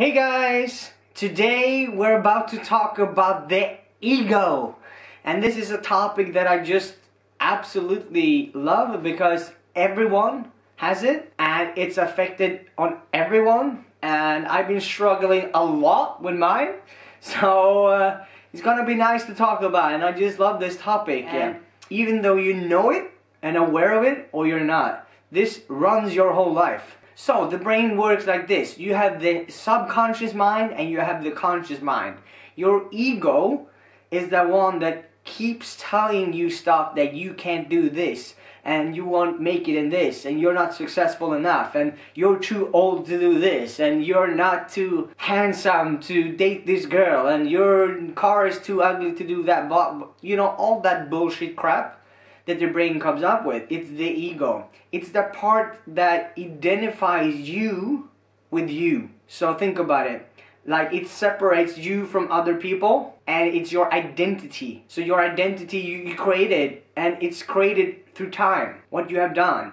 Hey guys! Today we're about to talk about the ego. And this is a topic that I just absolutely love because everyone has it and it's affected on everyone. And I've been struggling a lot with mine. So uh, it's gonna be nice to talk about and I just love this topic. And even though you know it and aware of it or you're not, this runs your whole life. So the brain works like this. You have the subconscious mind and you have the conscious mind. Your ego is the one that keeps telling you stuff that you can't do this and you won't make it in this and you're not successful enough and you're too old to do this and you're not too handsome to date this girl and your car is too ugly to do that you know all that bullshit crap that the brain comes up with. It's the ego. It's the part that identifies you with you. So think about it. Like it separates you from other people and it's your identity. So your identity you, you created and it's created through time, what you have done.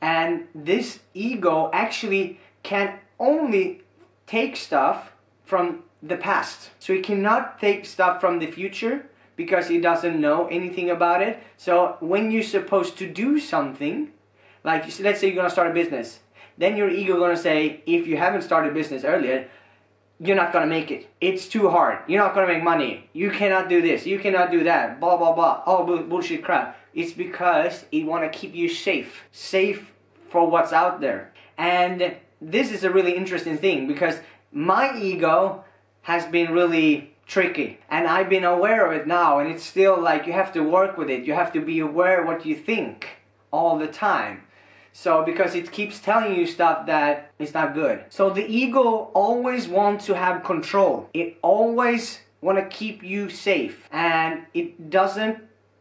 And this ego actually can only take stuff from the past. So it cannot take stuff from the future because he doesn't know anything about it. So when you're supposed to do something, like let's say you're gonna start a business, then your ego gonna say, if you haven't started business earlier, you're not gonna make it. It's too hard. You're not gonna make money. You cannot do this. You cannot do that. Blah blah blah. All bullshit crap. It's because it wanna keep you safe, safe for what's out there. And this is a really interesting thing because my ego has been really tricky. And I've been aware of it now and it's still like you have to work with it. You have to be aware what you think all the time. So because it keeps telling you stuff that is not good. So the ego always wants to have control. It always want to keep you safe. And it doesn't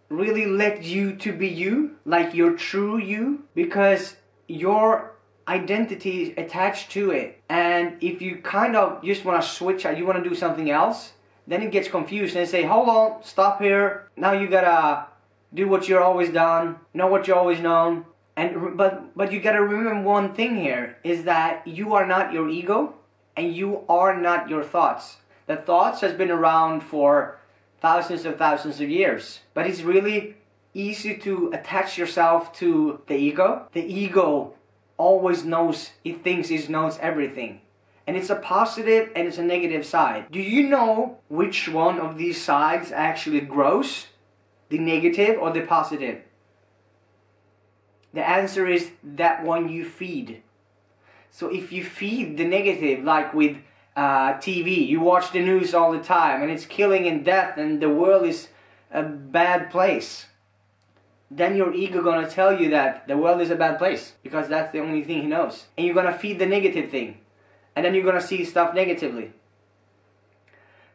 really let you to be you like your true you because your identity is attached to it. And if you kind of just want to switch out you want to do something else then it gets confused and say, hold on, stop here. Now you gotta do what you're always done, know what you're always known. And but but you gotta remember one thing here is that you are not your ego and you are not your thoughts. The thoughts has been around for thousands of thousands of years. But it's really easy to attach yourself to the ego. The ego always knows, it thinks it knows everything and it's a positive and it's a negative side. Do you know which one of these sides actually grows? The negative or the positive? The answer is that one you feed. So if you feed the negative, like with uh, TV, you watch the news all the time and it's killing and death and the world is a bad place, then your ego gonna tell you that the world is a bad place because that's the only thing he knows. And you're gonna feed the negative thing and then you're going to see stuff negatively.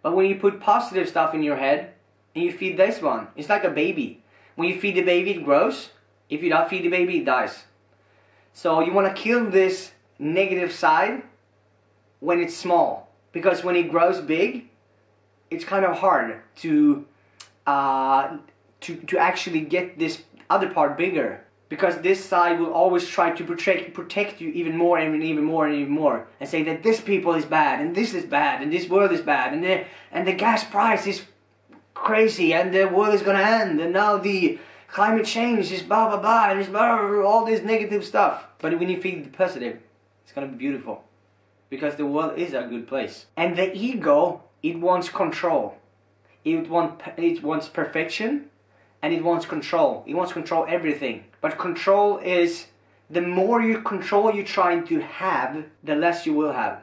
But when you put positive stuff in your head and you feed this one, it's like a baby. When you feed the baby, it grows. If you don't feed the baby, it dies. So you want to kill this negative side when it's small. Because when it grows big, it's kind of hard to, uh, to, to actually get this other part bigger because this side will always try to protect protect you even more and even more and even more and say that this people is bad and this is bad and this world is bad and the and the gas price is crazy and the world is gonna end and now the climate change is blah blah blah and it's blah, blah, blah, all this negative stuff. But when you feed the positive it's gonna be beautiful. Because the world is a good place. And the ego it wants control. It wants it wants perfection and it wants control. It wants control everything. But control is the more you control you're trying to have, the less you will have.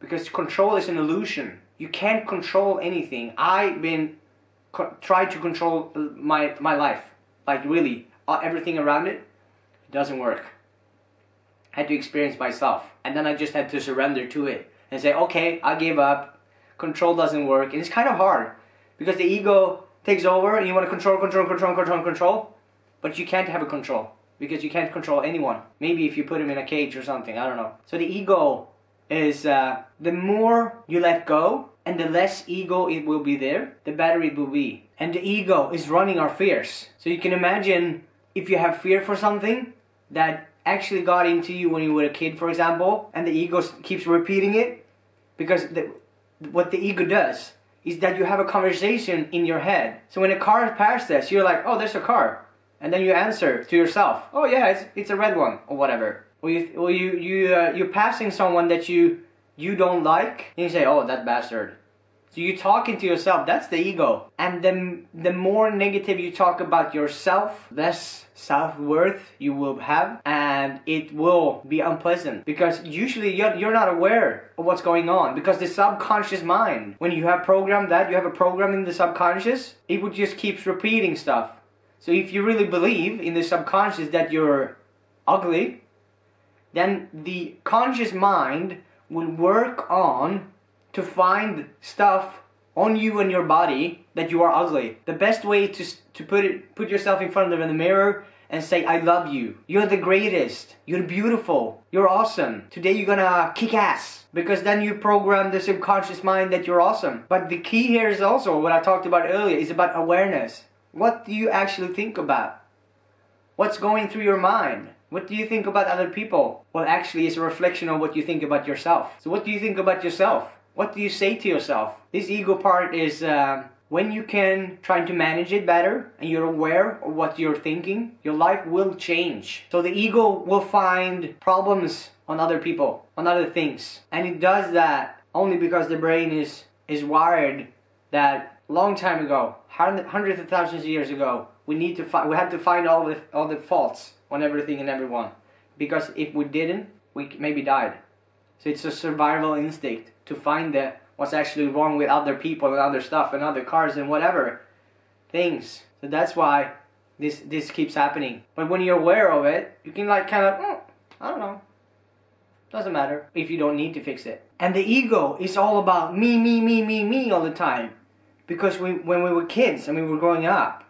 Because control is an illusion. You can't control anything. I've been co- tried to control my my life, like really uh, everything around it. It doesn't work. I had to experience myself, and then I just had to surrender to it and say, okay, I gave up. Control doesn't work, and it's kind of hard because the ego takes over and you want to control, control, control, control, control, but you can't have a control because you can't control anyone. Maybe if you put him in a cage or something, I don't know. So the ego is uh, the more you let go and the less ego it will be there, the better it will be. And the ego is running our fears. So you can imagine if you have fear for something that actually got into you when you were a kid, for example, and the ego keeps repeating it, Because the, what the ego does is that you have a conversation in your head. So when a car passes, you're like, oh, there's a car. And then you answer to yourself, oh yeah, it's, it's a red one, or whatever. Or you, or you, you, uh, you're passing someone that you, you don't like, and you say, oh, that bastard. So you're talking to yourself, that's the ego. And the, the more negative you talk about yourself, less self-worth you will have and it will be unpleasant because usually you're, you're not aware of what's going on because the subconscious mind, when you have programmed that, you have a program in the subconscious, it will just keeps repeating stuff. So if you really believe in the subconscious that you're ugly, then the conscious mind will work on to find stuff on you and your body that you are ugly. The best way to, to put it, put yourself in front of the mirror and say, I love you. You're the greatest. You're beautiful. You're awesome. Today you're gonna kick ass. Because then you program the subconscious mind that you're awesome. But the key here is also what I talked about earlier is about awareness. What do you actually think about? What's going through your mind? What do you think about other people? Well, actually, it's a reflection of what you think about yourself. So, what do you think about yourself? What do you say to yourself? This ego part is uh, when you can try to manage it better and you're aware of what you're thinking, your life will change. So the ego will find problems on other people, on other things. And it does that only because the brain is, is wired that long time ago, hundreds of thousands of years ago, we need to find, we had to find all the, all the faults on everything and everyone. Because if we didn't, we maybe died. So it's a survival instinct to find the what's actually wrong with other people and other stuff and other cars and whatever things. So that's why this this keeps happening. But when you're aware of it, you can like kind of hmm, oh, I don't know. Doesn't matter if you don't need to fix it. And the ego is all about me, me, me, me, me all the time. Because we, when we were kids and we were growing up,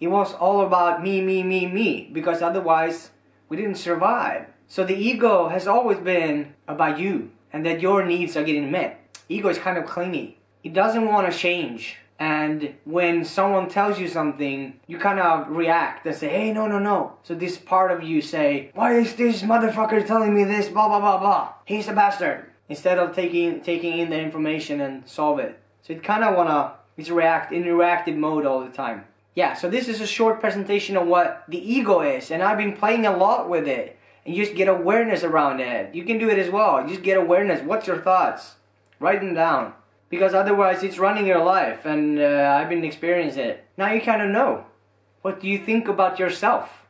it was all about me, me, me, me. Because otherwise, we didn't survive. So the ego has always been about you and that your needs are getting met. Ego is kind of clingy. It doesn't want to change. And when someone tells you something, you kind of react and say, hey, no, no, no. So this part of you say, why is this motherfucker telling me this, blah, blah, blah, blah. He's a bastard. Instead of taking, taking in the information and solve it. So it kind of want to, it's react, in reactive mode all the time. Yeah, so this is a short presentation of what the ego is. And I've been playing a lot with it and you just get awareness around it. You can do it as well. You just get awareness. What's your thoughts? Write them down. Because otherwise it's running your life and uh, I've been experiencing it. Now you kind of know. What do you think about yourself?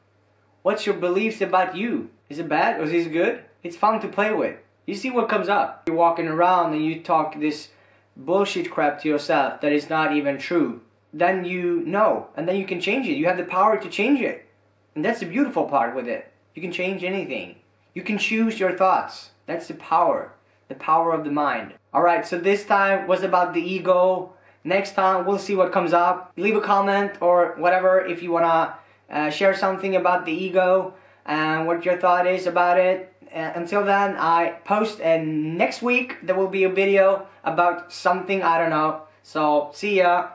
What's your beliefs about you? Is it bad or is it good? It's fun to play with. You see what comes up. You're walking around and you talk this bullshit crap to yourself that is not even true. Then you know and then you can change it. You have the power to change it. And that's the beautiful part with it. You can change anything. You can choose your thoughts. That's the power. The power of the mind. Alright, so this time was about the ego. Next time, we'll see what comes up. Leave a comment or whatever if you want to uh, share something about the ego and what your thought is about it. Uh, until then, I post and next week there will be a video about something, I don't know. So, see ya.